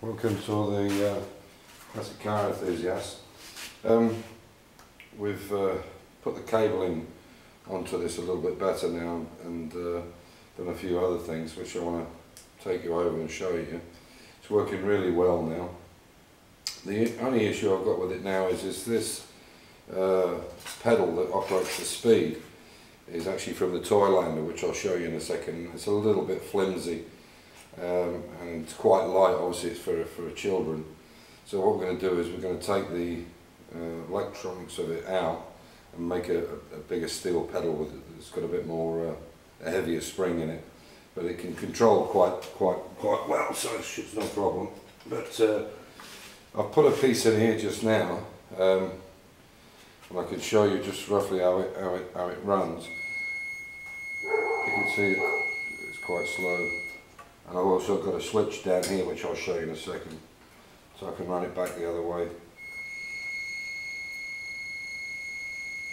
Welcome to all the uh, classic car enthusiasts. Um, we've uh, put the cabling onto this a little bit better now and uh, done a few other things which I want to take you over and show you. It's working really well now. The only issue I've got with it now is, is this uh, pedal that operates the speed is actually from the Toylander which I'll show you in a second. It's a little bit flimsy um, and it's quite light obviously it's for, for children. So what we're going to do is we're going to take the uh, electronics of it out and make a, a, bigger steel pedal with it that's got a bit more uh, a heavier spring in it. But it can control quite quite quite well so it's no problem. But uh, I've put a piece in here just now um, and I can show you just roughly how it, how it, how it runs. You can see it's quite slow and I've also got a switch down here which I'll show you in a second. So I can run it back the other way.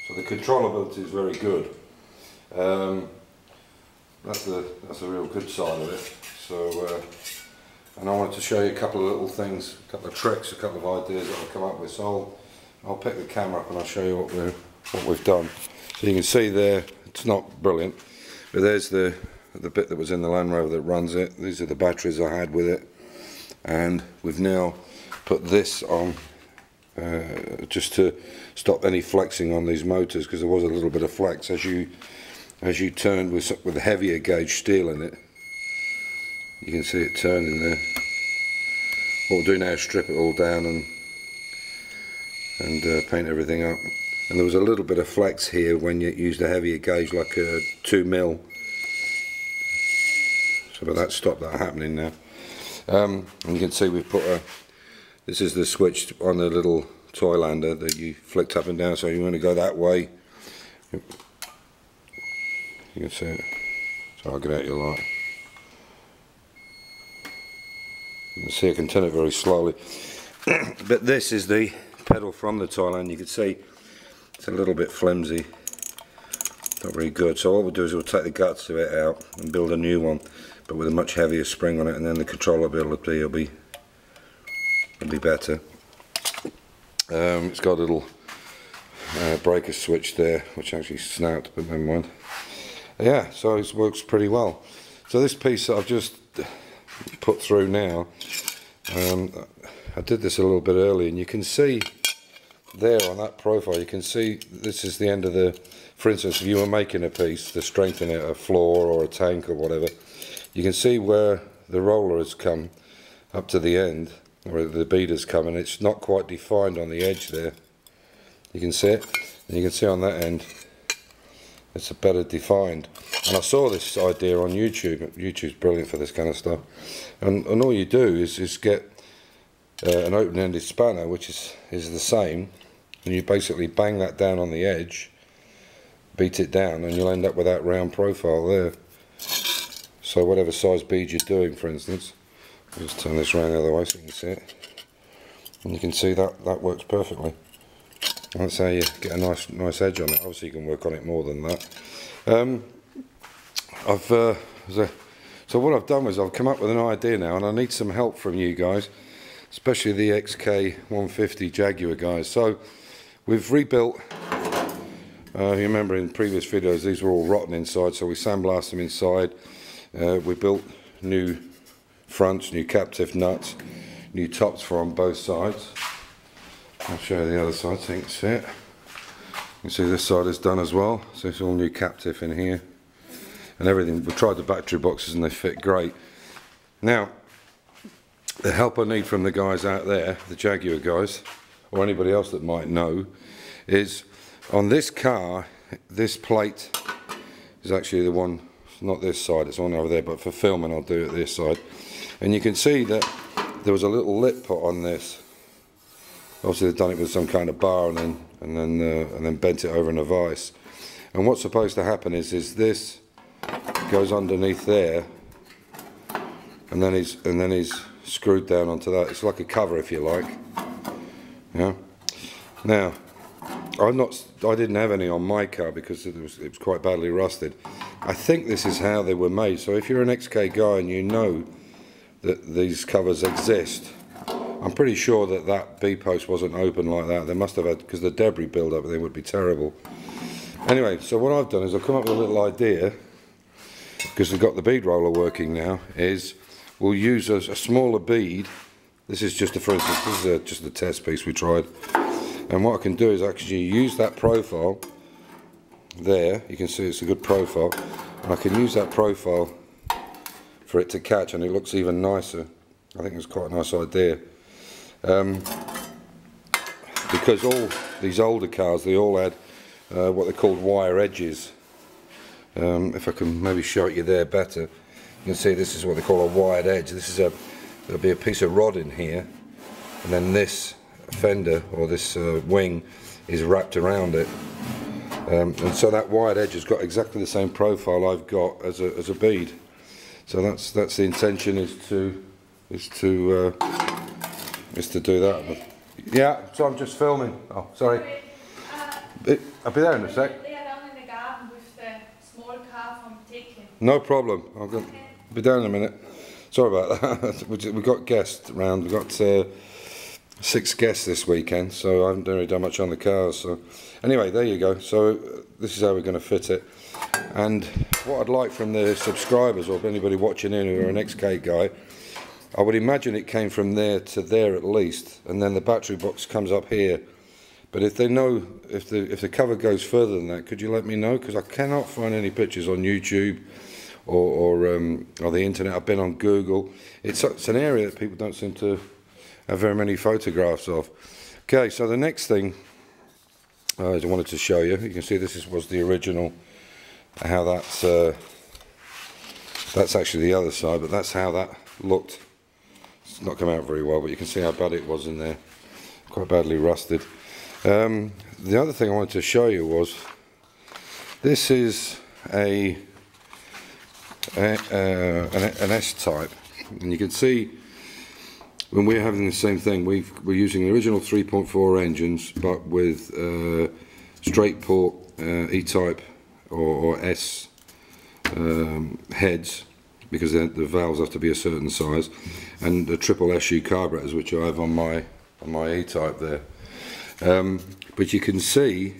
So the controllability is very good. Um, that's the that's a real good side of it. So uh, and I wanted to show you a couple of little things, a couple of tricks, a couple of ideas that I've come up with. So I'll, I'll pick the camera up and I'll show you what we what we've done. So you can see there, it's not brilliant, but there's the the bit that was in the Land Rover that runs it. These are the batteries I had with it. And we've now put this on uh, just to stop any flexing on these motors because there was a little bit of flex as you as you turned with with heavier gauge steel in it you can see it turning there what we'll do now is strip it all down and and uh, paint everything up and there was a little bit of flex here when you used a heavier gauge like a 2 mil so but that stopped that happening now. Um, you can see we've put a, this is the switch on the little Toylander that you flicked up and down so you want to go that way. You can see it. So I'll get out your light. You can see I can turn it very slowly. but this is the pedal from the Toylander. You can see it's a little bit flimsy. Not very good. So what we'll do is we'll take the guts of it out and build a new one but with a much heavier spring on it and then the controllability will be will be better. Um, it's got a little uh, breaker switch there which actually snapped but never mind. Yeah so it works pretty well. So this piece that I've just put through now um, I did this a little bit early and you can see there on that profile you can see this is the end of the for instance if you were making a piece to strengthen it a floor or a tank or whatever you can see where the roller has come up to the end, where the bead has come, and it's not quite defined on the edge there. You can see it, and you can see on that end, it's a better defined. And I saw this idea on YouTube. YouTube's brilliant for this kind of stuff. And, and all you do is, is get uh, an open-ended spanner, which is, is the same, and you basically bang that down on the edge, beat it down, and you'll end up with that round profile there. So whatever size bead you're doing, for instance, I'll just turn this around the other way so you can see it. And you can see that that works perfectly. That's how you get a nice nice edge on it. Obviously you can work on it more than that. Um, I've uh, so what I've done is I've come up with an idea now, and I need some help from you guys, especially the XK150 Jaguar guys. So we've rebuilt. Uh, you remember in previous videos these were all rotten inside, so we sandblasted them inside. Uh, we built new fronts, new captive nuts, new tops for on both sides. I'll show you the other side so you can see it. You can see this side is done as well, so it's all new captive in here. And everything, we tried the battery boxes and they fit great. Now, the help I need from the guys out there, the Jaguar guys, or anybody else that might know, is on this car, this plate is actually the one not this side, it's on over there, but for filming I'll do it this side. And you can see that there was a little lip put on this. Obviously they've done it with some kind of bar and then and then uh, and then bent it over in a vise. And what's supposed to happen is is this goes underneath there, and then he's and then he's screwed down onto that. It's like a cover, if you like. Yeah. Now, I'm not. I didn't have any on my car because it was it was quite badly rusted. I think this is how they were made. So if you're an XK guy and you know that these covers exist. I'm pretty sure that that B post wasn't open like that. They must have had, because the debris build up they would be terrible. Anyway, so what I've done is I've come up with a little idea, because we've got the bead roller working now, is we'll use a, a smaller bead. This is just a, for instance, this is a, just a test piece we tried. And what I can do is actually use that profile there. You can see it's a good profile. And I can use that profile for it to catch and it looks even nicer. I think it's quite a nice idea. Um, because all these older cars, they all had uh, what they called wire edges. Um, if I can maybe show it you there better, you can see this is what they call a wired edge. This is a, there'll be a piece of rod in here, and then this fender or this uh, wing is wrapped around it. Um, and so that wired edge has got exactly the same profile I've got as a, as a bead. So that's that's the intention is to is to uh, is to do that. But yeah, so I'm just filming. Oh, sorry. It, I'll be there in a sec. They are down in the garden with the small car from Tekin. No problem. I'll go, be down in a minute. Sorry about that. We- We've got guests around. We've got uh, six guests this weekend, so I haven't really done much on the cars. So anyway, there you go. So uh, this is how we're going to fit it. And what I'd like from the subscribers or anybody watching in who are an XK guy, I would imagine it came from there to there at least, and then the battery box comes up here. But if they know if the if the cover goes further than that, could you let me know? Because I cannot find any pictures on YouTube or or, um, or the internet. I've been on Google. It's it's an area that people don't seem to have very many photographs of. Okay, so the next thing uh, I wanted to show you. You can see this is, was the original. How that's uh, that's actually the other side, but that's how that looked. It's not come out very well, but you can see how bad it was in there. Quite badly rusted. Um, the other thing I wanted to show you was this is a, a uh, an, an S type, and you can see when we're having the same thing, we've, we're using the original 3.4 engines, but with uh, straight port uh, E-type or, or S um, heads, because the the valves have to be a certain size, and the triple SU carburetors, which I have on my on my E-type there. Um, but you can see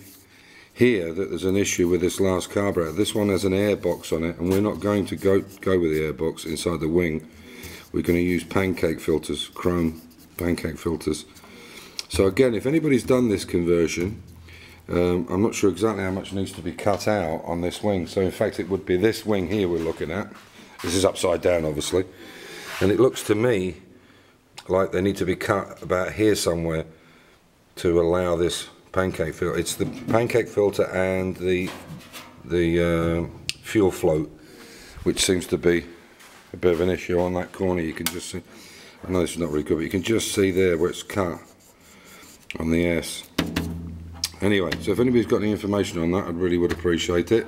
here that there's an issue with this last carburetor. This one has an air box on it, and we're not going to go go with the air box inside the wing. We're going to use pancake filters, chrome pancake filters. So again, if anybody's done this conversion, um, I'm not sure exactly how much needs to be cut out on this wing. So in fact, it would be this wing here we're looking at. This is upside down, obviously, and it looks to me like they need to be cut about here somewhere to allow this pancake filter. It's the pancake filter and the the uh, fuel float, which seems to be a bit of an issue on that corner. You can just see. I know this is not really good, but you can just see there where it's cut on the S. Anyway, so if anybody's got any information on that, I really would appreciate it.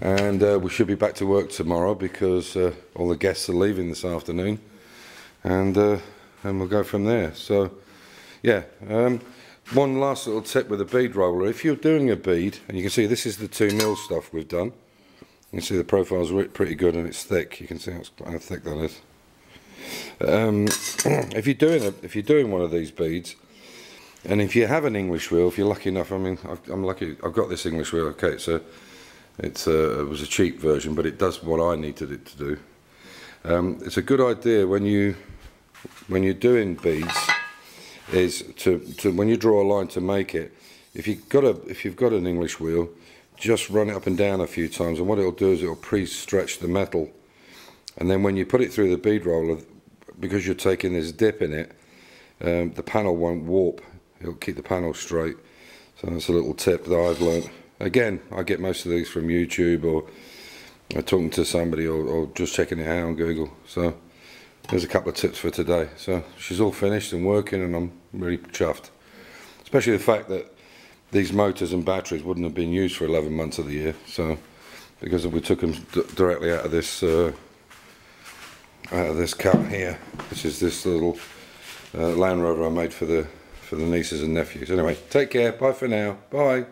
And uh, we should be back to work tomorrow because uh, all the guests are leaving this afternoon, and uh, and we'll go from there. So, yeah. Um, one last little tip with a bead roller. If you're doing a bead, and you can see this is the two mil stuff we've done. You can see the profile's re- pretty good and it's thick. You can see how thick that is. Um, if you're doing a, if you're doing one of these beads, and if you have an English wheel, if you're lucky enough, I mean, I've, I'm lucky. I've got this English wheel. Okay, so it's a, it was a cheap version, but it does what I needed it to do. Um, it's a good idea when you, when you're doing beads, is to, to when you draw a line to make it. If you've got a, if you've got an English wheel, just run it up and down a few times, and what it'll do is it'll pre-stretch the metal, and then when you put it through the bead roller, because you're taking this dip in it, um, the panel won't warp it'll keep the panel straight. So that's a little tip that I've learnt. Again, I get most of these from YouTube or uh, talking to somebody or, or just checking it out on Google. So there's a couple of tips for today. So she's all finished and working and I'm really chuffed. Especially the fact that these motors and batteries wouldn't have been used for 11 months of the year. So because we took them directly out of this uh, out of this cut here, which is this little uh, Land Rover I made for the for the nieces and nephews. Anyway, take care. Bye for now. Bye.